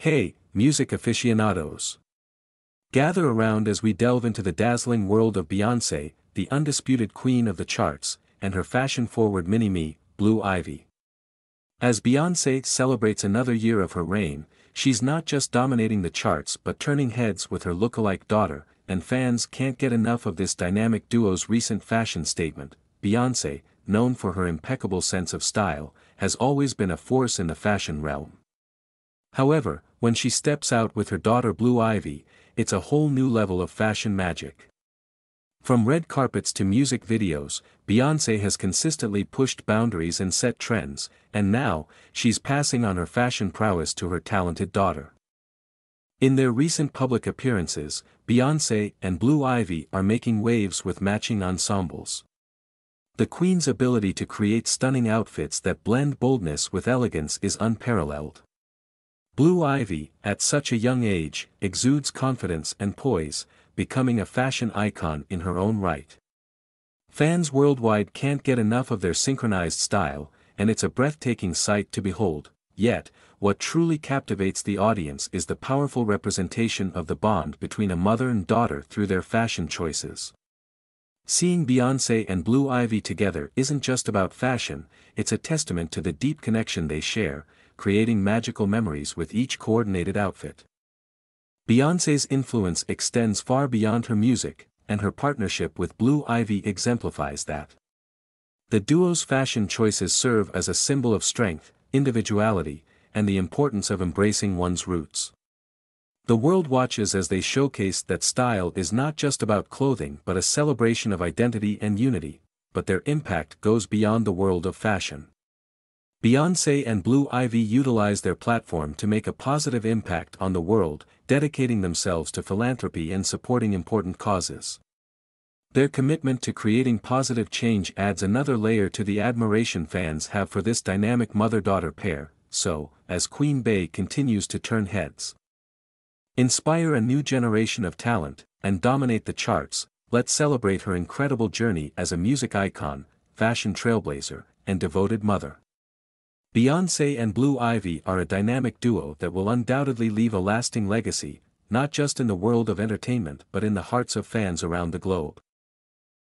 Hey, music aficionados! Gather around as we delve into the dazzling world of Beyoncé, the undisputed queen of the charts, and her fashion-forward mini-me, Blue Ivy. As Beyoncé celebrates another year of her reign, she's not just dominating the charts but turning heads with her lookalike daughter, and fans can't get enough of this dynamic duo's recent fashion statement. Beyoncé, known for her impeccable sense of style, has always been a force in the fashion realm. However, when she steps out with her daughter Blue Ivy, it's a whole new level of fashion magic. From red carpets to music videos, Beyoncé has consistently pushed boundaries and set trends, and now, she's passing on her fashion prowess to her talented daughter. In their recent public appearances, Beyoncé and Blue Ivy are making waves with matching ensembles. The Queen's ability to create stunning outfits that blend boldness with elegance is unparalleled. Blue Ivy, at such a young age, exudes confidence and poise, becoming a fashion icon in her own right. Fans worldwide can't get enough of their synchronized style, and it's a breathtaking sight to behold, yet, what truly captivates the audience is the powerful representation of the bond between a mother and daughter through their fashion choices. Seeing Beyoncé and Blue Ivy together isn't just about fashion, it's a testament to the deep connection they share, creating magical memories with each coordinated outfit. Beyoncé's influence extends far beyond her music, and her partnership with Blue Ivy exemplifies that. The duo's fashion choices serve as a symbol of strength, individuality, and the importance of embracing one's roots. The world watches as they showcase that style is not just about clothing but a celebration of identity and unity, but their impact goes beyond the world of fashion. Beyoncé and Blue Ivy utilize their platform to make a positive impact on the world, dedicating themselves to philanthropy and supporting important causes. Their commitment to creating positive change adds another layer to the admiration fans have for this dynamic mother-daughter pair, so, as Queen Bey continues to turn heads. Inspire a new generation of talent, and dominate the charts, let's celebrate her incredible journey as a music icon, fashion trailblazer, and devoted mother. Beyoncé and Blue Ivy are a dynamic duo that will undoubtedly leave a lasting legacy, not just in the world of entertainment but in the hearts of fans around the globe.